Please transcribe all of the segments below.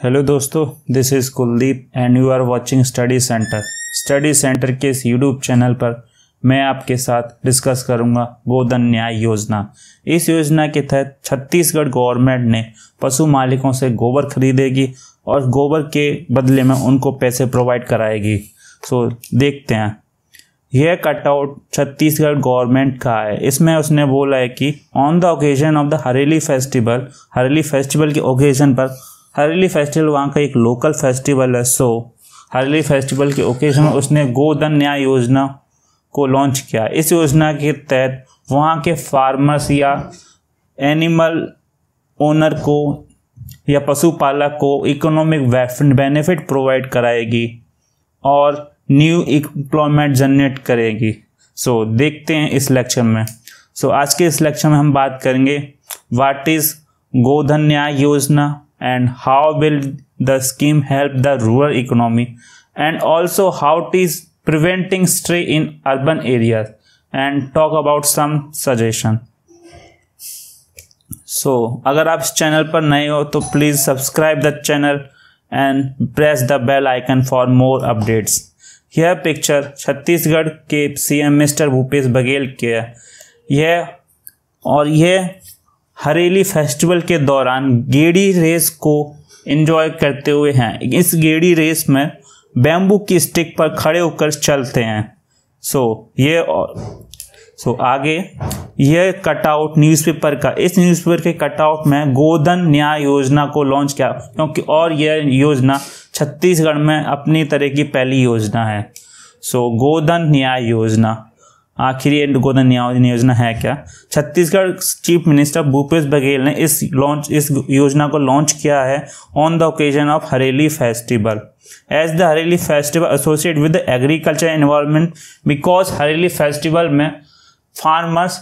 Hello दोस्तों this is Kuldeep and you are watching study centre study centre के इस YouTube channel पर मैं आपके साथ डिस्कस करूँगा गोधन न्याय योजना। इस योजना के तहत छत्तीसगढ़ गवर्नमेंट ने पशु मालिकों से गोबर खरीदेगी और गोबर के बदले में उनको पैसे प्रोवाइड कराएगी। सो देखते हैं। यह कटआउट छत्तीसगढ़ गवर्नमेंट का है। इसमें उसने बोला है कि on the occasion of the Hareli festival Hareli festival के ओकेजन पर हरेली फेस्टिवल वहाँ का एक लोकल फेस्टिवल है सो हरेली फेस्टिवल के ओकेजन में उसने गोधन न्याय योजना को लॉन्च किया। इस योजना के तहत वहाँ के फार्मर्स या एनिमल ओनर को या पशुपालक को इकोनॉमिक बेनिफिट प्रोवाइड कराएगी और न्यू एम्प्लॉयमेंट जनरेट करेगी। सो so, देखते हैं इस लेक्चर में। सो so, आज के इस लेक्चर में हम बात करेंगे वाट इज़ गोधन न्याय योजना? and how will the scheme help the rural economy and also how it is preventing stray in urban areas and talk about some suggestion so so, अगर आप इस चैनल पर नए हो तो please subscribe the channel and press the bell icon for more updates यह picture Chhattisgarh के CM mister Bhupesh Baghel के है यह और यह हरेली फेस्टिवल के दौरान गेड़ी रेस को एंजॉय करते हुए हैं। इस गेड़ी रेस में बैम्बू की स्टिक पर खड़े होकर चलते हैं। सो ये और सो आगे यह कटआउट न्यूज़पेपर का, इस न्यूज़पेपर के कटआउट में गोधन न्याय योजना को लॉन्च किया, क्योंकि और यह योजना छत्तीसगढ़ में अपनी तरह की पहली योजना है। सो गोधन न्याय योजना। आखिरी एंड गोधन योजना है क्या? छत्तीसगढ़ चीफ मिनिस्टर भूपेश बघेल ने इस लॉन्च इस योजना को लॉन्च किया है on the occasion of Hareli festival as the Hareli festival associate with agriculture environment because Hareli festival में फार्मर्स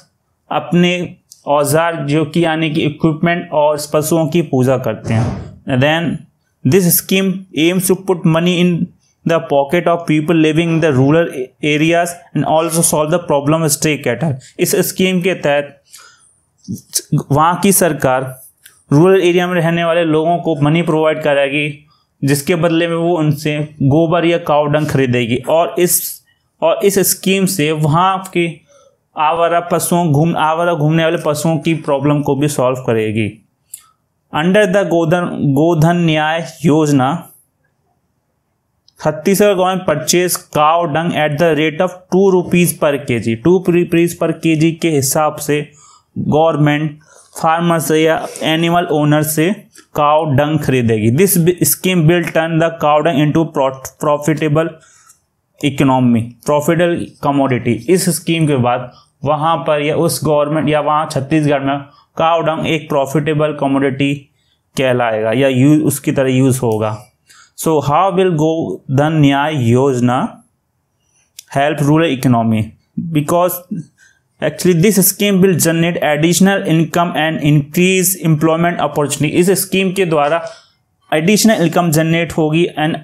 अपने औज़ार, जो कि यानी कि इक्विपमेंट और पशुओं की पूजा करते हैं. Then this scheme aims to put money in the pocket of people living in the rural areas and also solve the problem of stray cattle. इस स्कीम के तहत, वहाँ की सरकार रूरल एरिया में रहने वाले लोगों को मनी प्रोवाइड कराएगी जिसके बदले में वो उनसे गोबर या कावडंग खरीदेगी। और इस और इस स्कीम से वहाँ के आवारा पशुओं, घूम, आवारा घूमने वाले पशुओं की प्रॉब्लम को भी सॉल्व करेगी। अंडर द गोधन गोधन न्याय योजना Chhattisgarh government purchase cow dung at the rate of two rupees per K G to rupees per K जी के हिसाब से गवर्नमेंट फार्मर से या एनिमल ओनर से काव डंग खरीदेगी। This scheme will turn the cow dung into profitable economy profitable commodity इस scheme के बाद वहाँ पर या उस गवर्नमेंट या वहाँ छत्तीसगढ़ में काव डंग एक प्रॉफिटेबल कमोडिटी कहलाएगा या यूज़ उसकी तरह यूज़ होगा। सो हाउ विल गो धन न्याय योजना help rural economy because actually this scheme will generate additional income and increase employment opportunity इस स्कीम के द्वारा एडिशनल इनकम जनरेट होगी एंड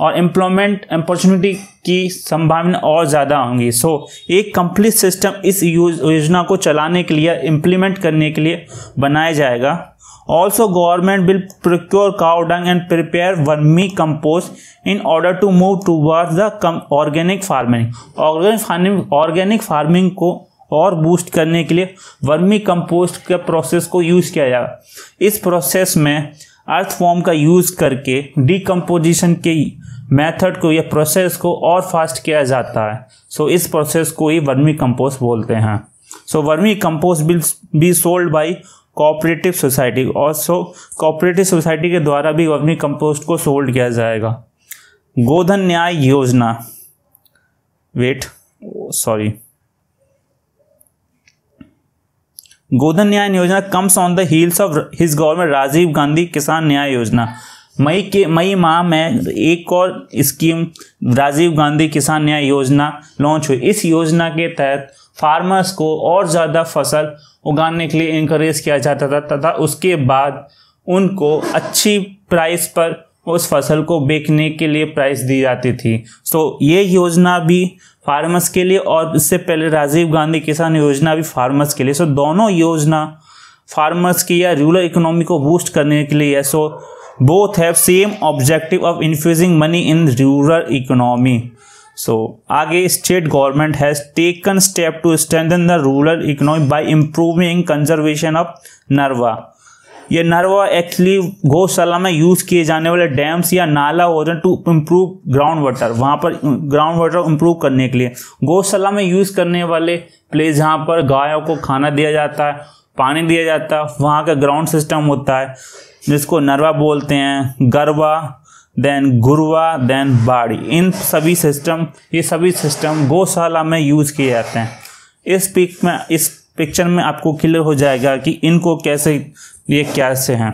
और एम्प्लॉयमेंट अपॉर्चुनिटी की संभावना और ज़्यादा होंगी। सो so, एक कंप्लीट सिस्टम इस योजना को चलाने के लिए इम्प्लीमेंट करने के लिए बनाया जाएगा। Also government will procure cow dung and prepare vermi compost in order to move towards the organic farming organic farming organic farming को और बूस्ट करने के लिए वर्मी कंपोस्ट के प्रोसेस को यूज़ किया जाएगा। इस प्रोसेस में अर्थ फॉर्म का यूज़ करके डीकम्पोजिशन के मेथड को या प्रोसेस को और फास्ट किया जाता है। सो so, इस प्रोसेस को ही वर्मी कंपोस्ट बोलते हैं। So vermi compost bills be sold by cooperative society और सो कोऑपरेटिव सोसाइटी के द्वारा भी वर्मी कंपोस्ट को सोल्ड किया जाएगा। गोधन न्याय योजना। वेट सॉरी गोधन न्याय योजना comes on the heels of his government Rajiv Gandhi किसान न्याय योजना। मई के, मई माह में एक और स्कीम राजीव गांधी किसान न्याय योजना लॉन्च हुई। इस योजना के तहत फार्मर्स को और ज़्यादा फ़सल उगाने के लिए इंकरेज किया जाता था तथा उसके बाद उनको अच्छी प्राइस पर उस फ़सल को बेचने के लिए प्राइस दी जाती थी। सो ये योजना भी फार्मर्स के लिए और इससे पहले राजीव गांधी किसान योजना भी फार्मर्स के लिए। सो दोनों योजना फार्मर्स की या रूरल इकोनॉमी को बूस्ट करने के लिए है। So both have same objective of infusing money in rural economy so, आगे state government has taken step to strengthen the rural economy by improving conservation of narva. ये Narwa actually गौशाला में use किए जाने वाले डैम्स या नाला होते हैं टू इम्प्रूव ग्राउंड वाटर वहाँ पर ग्राउंड वाटर इम्प्रूव करने के लिए। गौशाला में यूज़ करने वाले प्लेस जहाँ पर गायों को खाना दिया जाता है, पानी दिया जाता है, वहाँ का ग्राउंड सिस्टम होता है, जिसको नरवा बोलते हैं। गरवा देन गुरवा देन बाड़ी इन सभी सिस्टम ये सभी सिस्टम गौशाला में यूज़ किए जाते हैं। इस पिक में, इस पिक्चर में आपको क्लियर हो जाएगा कि इनको कैसे, ये कैसे हैं।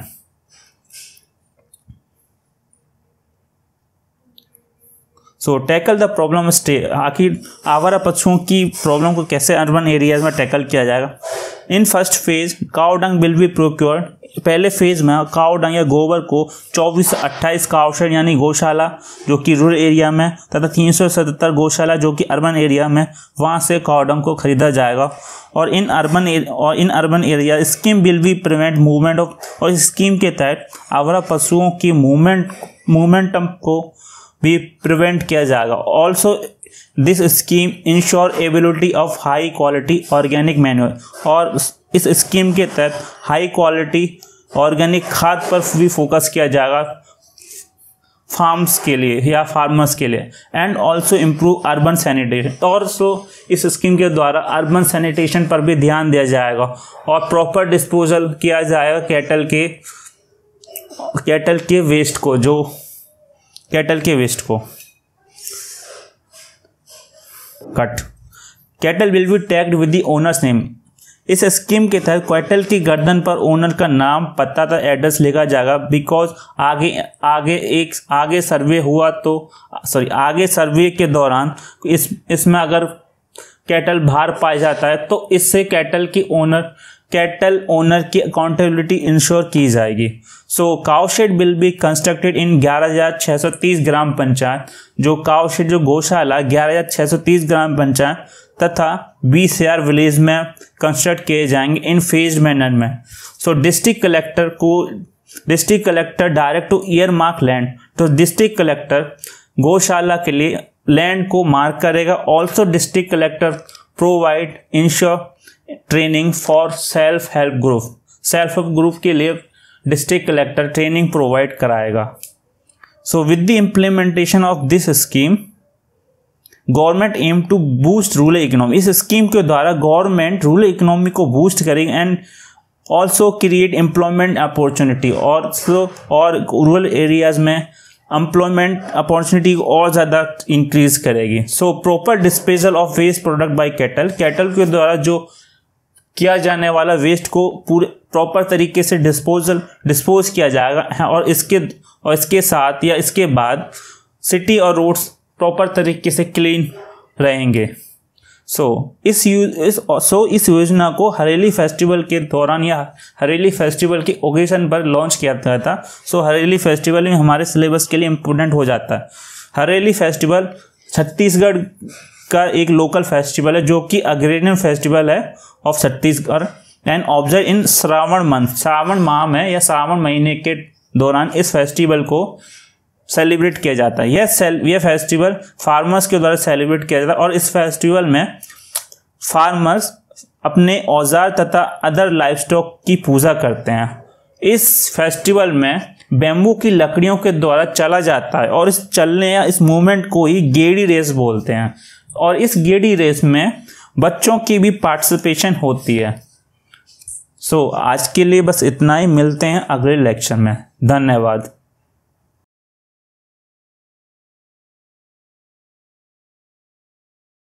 So tackle the problem stray आखिर, आवारा पशुओं की प्रॉब्लम को कैसे अर्बन एरियाज़ में टैकल किया जाएगा? In first phase cow dung will be procured पहले फ़ेज़ में काउ डंग या गोबर को 24 से 28 काउशेड यानी गौशाला, जो कि रूरल एरिया में, तथा तीन सौ सतहत्तर गौशाला, जो कि अर्बन एरिया में, वहाँ से काउ डंग को खरीदा जाएगा। और इन अर्बन और in urban area scheme will be prevent movement of और इस स्कीम के तहत आवारा पशुओं की मूवमेंट मूवमेंटम को भी प्रिवेंट किया जाएगा। Also this scheme ensure ability of high quality organic manure और इस स्कीम के तहत हाई क्वालिटी ऑर्गेनिक खाद पर भी फोकस किया जाएगा फार्म्स के लिए या फार्मर्स के लिए and also improve urban sanitation और सो इस स्कीम के द्वारा अर्बन सैनिटेशन पर भी ध्यान दिया जाएगा और प्रॉपर डिस्पोजल किया जाएगा कैटल के कैटल के वेस्ट को, जो कैटल के वेस्ट को। Cut cattle will be tagged with the owner's name इस स्कीम के तहत क्वेटल की गर्दन पर ओनर का नाम, पता था एड्रेस लिखा जाएगा। बिकॉज़ आगे आगे एक, आगे सर्वे हुआ तो सॉरी, आगे सर्वे के दौरान इस, इसमें अगर कैटल भार पाया जाता है तो इससे कैटल की ओनर, कैटल ओनर की अकाउंटेबिलिटी इंश्योर की जाएगी। So cowshed will be constructed in ग्यारह हज़ार छः सौ तीस ग्राम पंचायत। जो काउशेड जो गौशाला, ग्यारह हज़ार छः सौ तीस ग्राम पंचायत तथा बीस हज़ार विलेज में कंस्ट्रक्ट किए जाएँगे इन फ़ेज़ मैनर में। सो डिस्ट्रिक्ट कलेक्टर को district collector direct to earmark land तो डिस्ट्रिक्ट कलेक्टर गौशाला के लिए लैंड को मार्क करेगा। Also district collector provide ensure training for self help group self help group के लिए डिस्ट्रिक्ट कलेक्टर ट्रेनिंग प्रोवाइड कराएगा। So with the implementation of this scheme government aim to boost rural economy. इस scheme के द्वारा government rural economy को boost करेगी and also create employment opportunity और और रूरल एरियाज़ में एम्प्लॉयमेंट अपॉर्चुनिटी और ज़्यादा इंक्रीज करेगी। So proper disposal of waste product by cattle cattle के द्वारा जो किया जाने वाला वेस्ट को पूरे प्रॉपर तरीके से डिस्पोजल डिस्पोज किया जाएगा। और इसके और इसके साथ या इसके बाद सिटी और रोड्स प्रॉपर तरीके से क्लीन रहेंगे। सो so, इस यू इस सो इस योजना को हरेली फेस्टिवल के दौरान या हरेली फेस्टिवल के ओकेजन पर लॉन्च किया गया था। सो so, हरेली फेस्टिवल में हमारे सिलेबस के लिए इम्पोर्टेंट हो जाता। है हरेली फेस्टिवल छत्तीसगढ़ का एक लोकल फेस्टिवल है जो कि अग्रेरियन फेस्टिवल है of Chhattisgarh. And observe in Shravan month Shravan माह में या श्रावण महीने के दौरान इस फेस्टिवल को सेलिब्रेट किया जाता है। यह सेल यह फेस्टिवल फार्मर्स के द्वारा सेलिब्रेट किया जाता है और इस फेस्टिवल में फार्मर्स अपने औज़ार तथा अदर लाइफस्टॉक की पूजा करते हैं। इस फेस्टिवल में बेम्बू की लकड़ियों के द्वारा चला जाता है और इस चलने या इस मूवमेंट को ही गेड़ी रेस बोलते हैं। और इस गेड़ी रेस में बच्चों की भी पार्टिसिपेशन होती है। सो so, आज के लिए बस इतना ही। मिलते हैं अगले लेक्चर में। धन्यवाद।